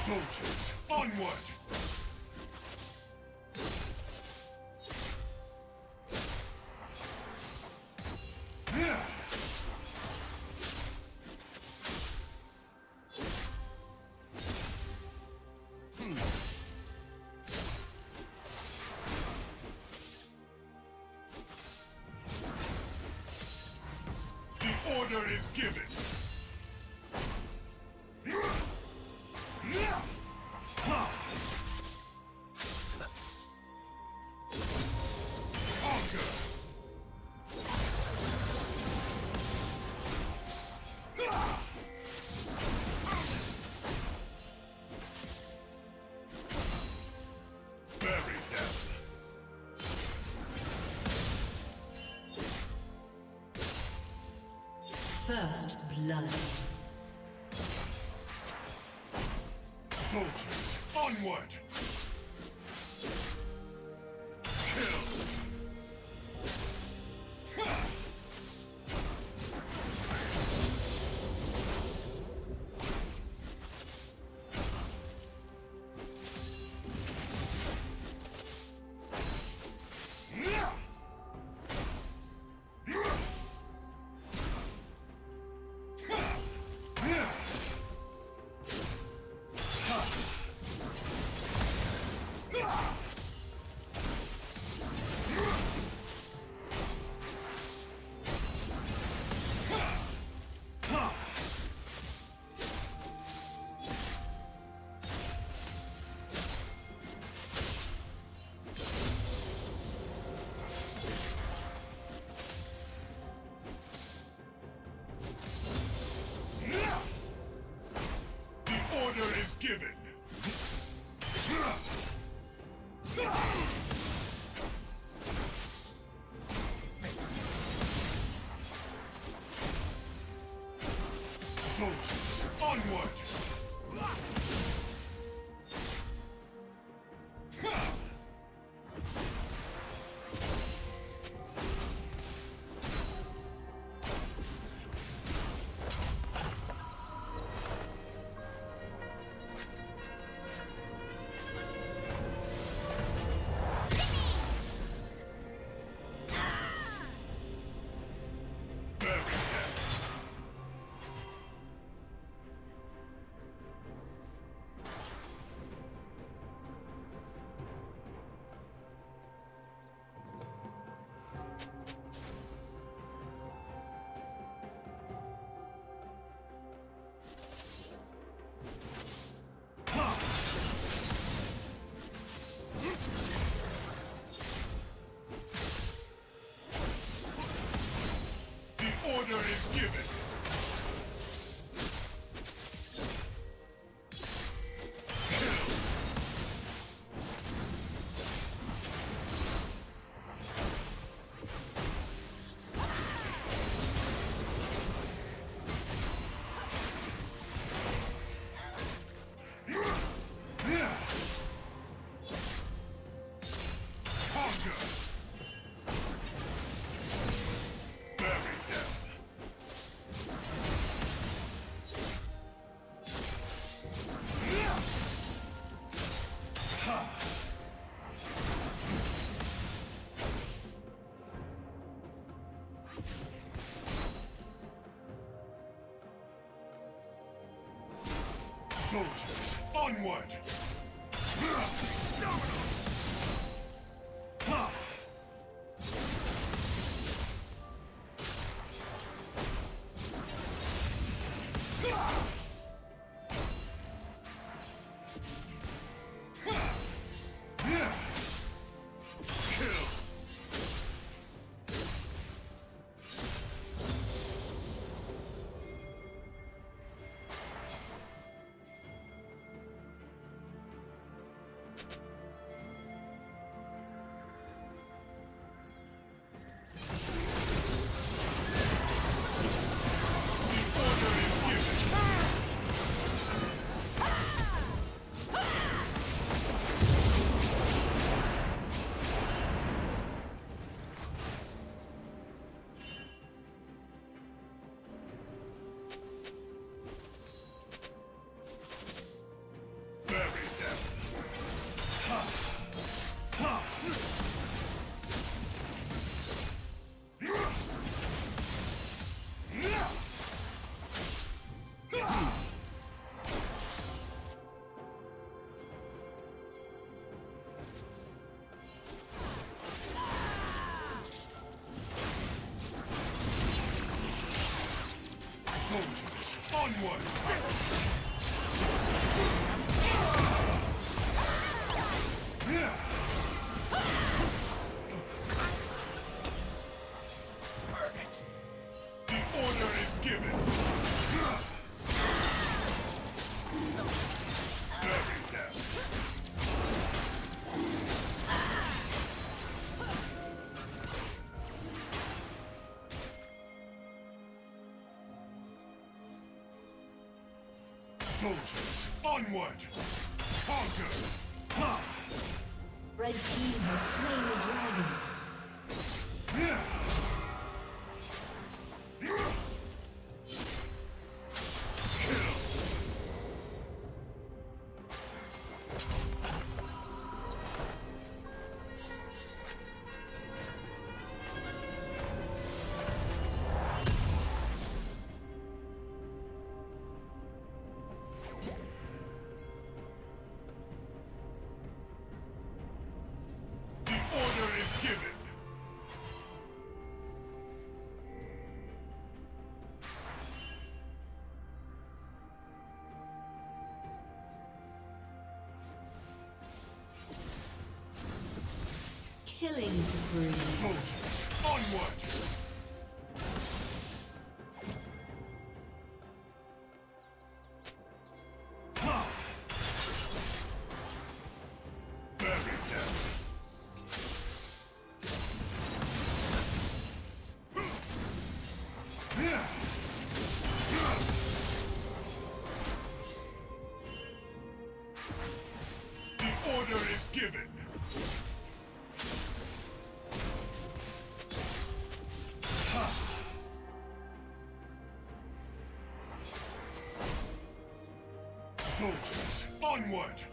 Soldiers, onward! First blood. Soldiers, onward! Soldiers, onward! Onward! Soldiers, onward! Conquer! Killing spree. Soldiers, onward! Onward!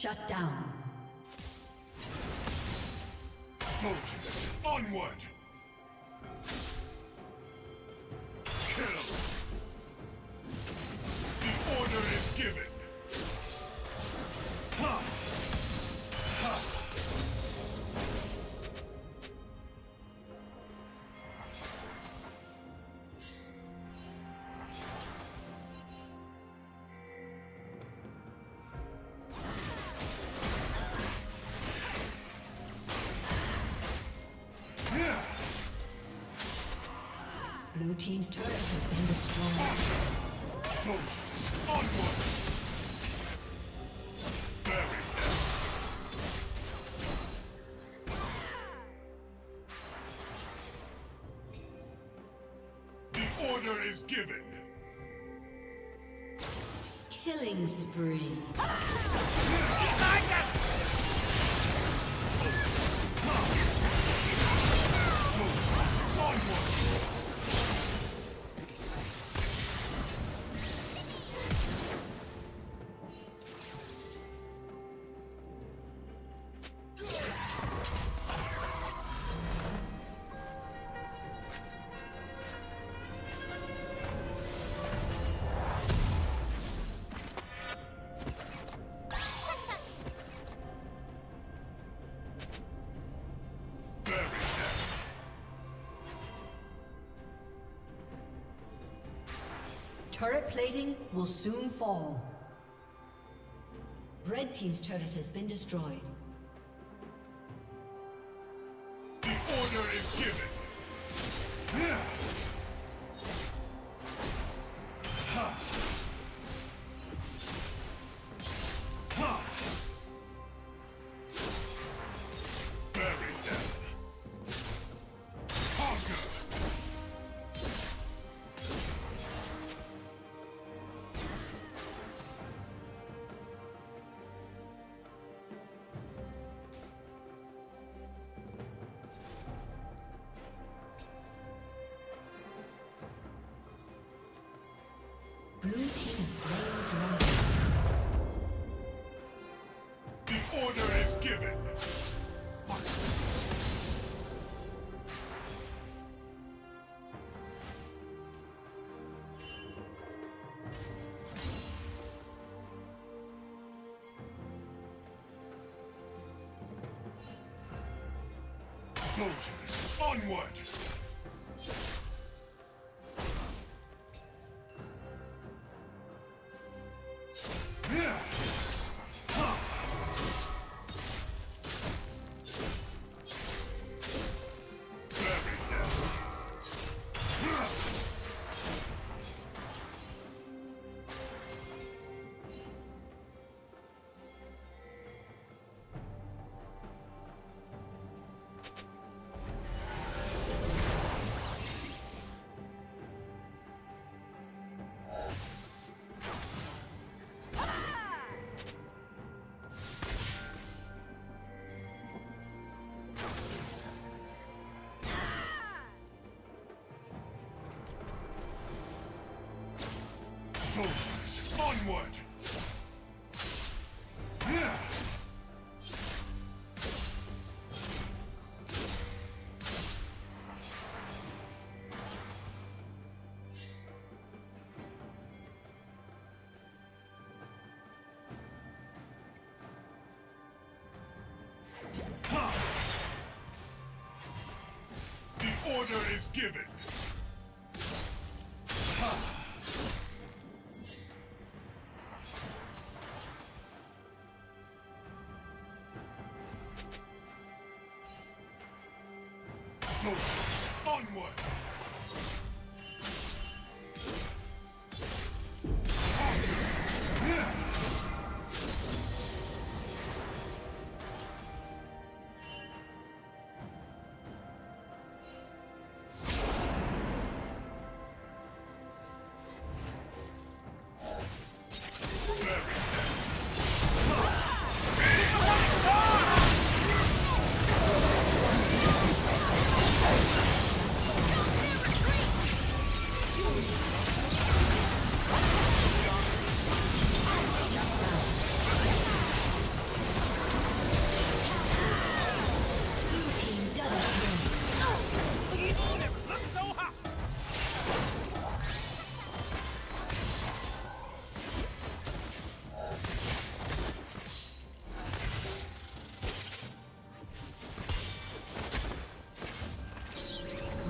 Shut down. Soldiers, onward! Kill! Team's turret has been destroyed. Soldiers, onward! Bury them! The order is given! Killing spree. Soldiers, onward! Plating will soon fall. Red Team's turret has been destroyed. The order is given! Soldiers, onward! Soldiers, onward! Onward!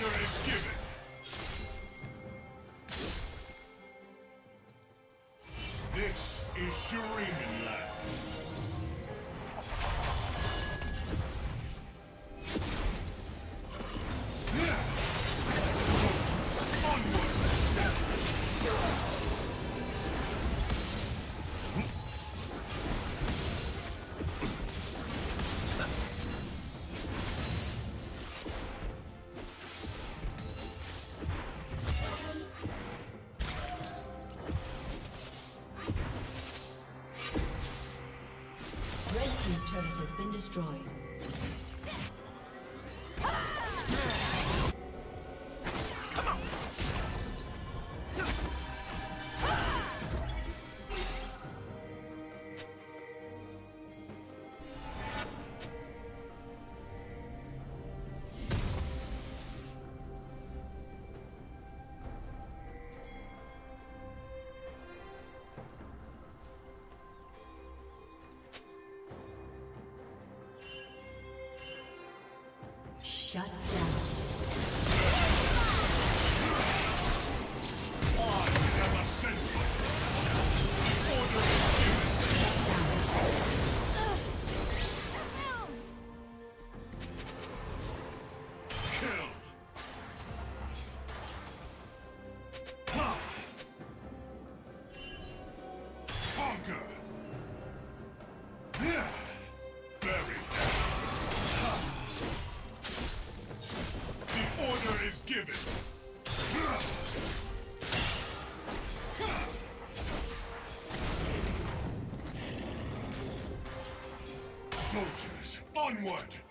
This is Shurima destroyed. Shut down. Soldiers, onward!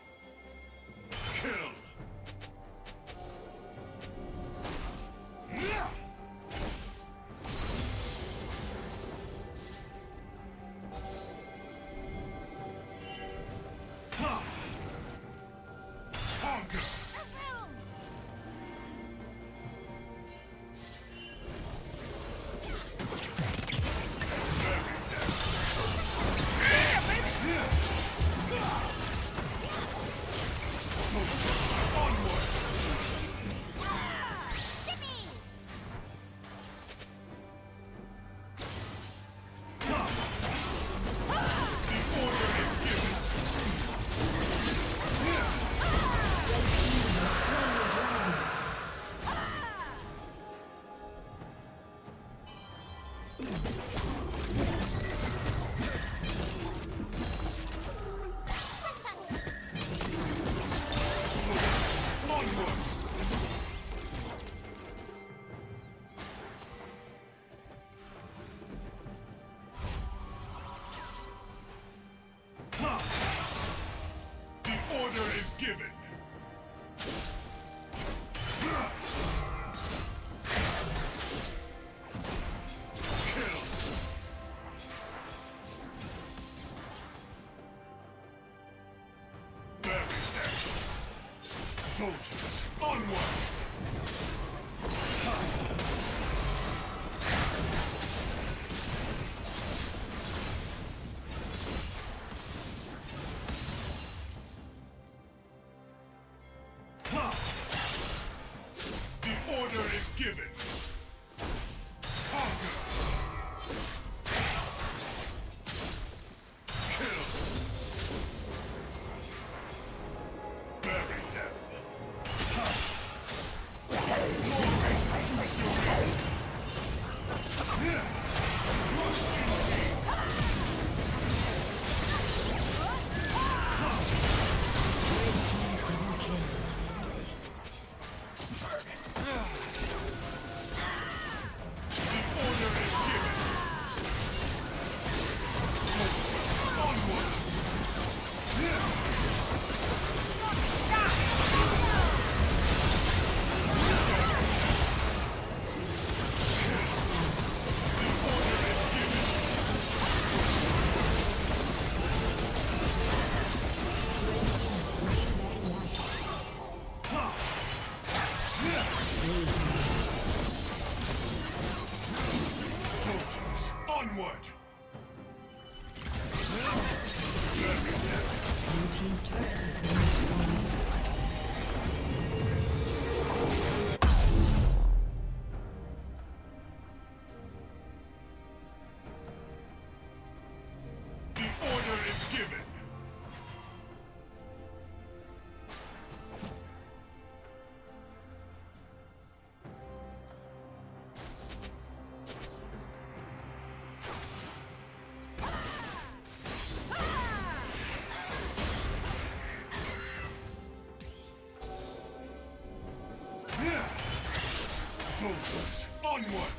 Onward!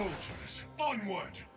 soldiers, onward!